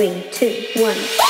Three, two, one.